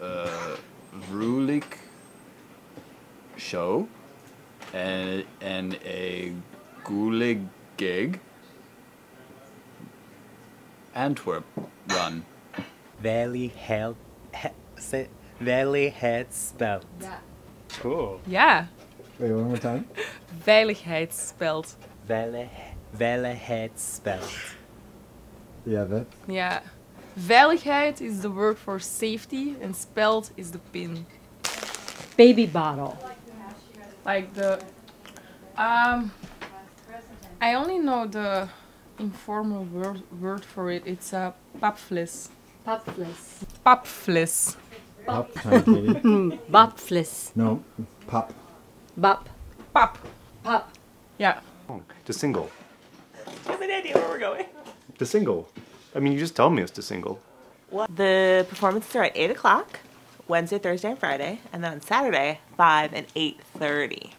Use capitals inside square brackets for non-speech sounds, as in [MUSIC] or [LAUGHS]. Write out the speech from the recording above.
uh, Rulik show and, and a Gulig gig. Antwerp run. Valley head, he, say, Valley head spelled. Yeah. Cool. Ja, Wait, one more time. veiligheid spelt. Valley, Valley head spelled. Yeah, that. Ja. Veiligheid is the word for safety and spelled is the pin. Baby bottle. Like the um I only know the informal word word for it. It's a papflis. Papflis. Papflis. Pop. Sorry, [LAUGHS] Katie. No, pop. Bop. Pap. Pop. Ja. To single. I have an idea where we're going. To single. I mean, you just told me it's a single. The performances are at 8 o'clock, Wednesday, Thursday, and Friday, and then on Saturday, 5 and 8.30.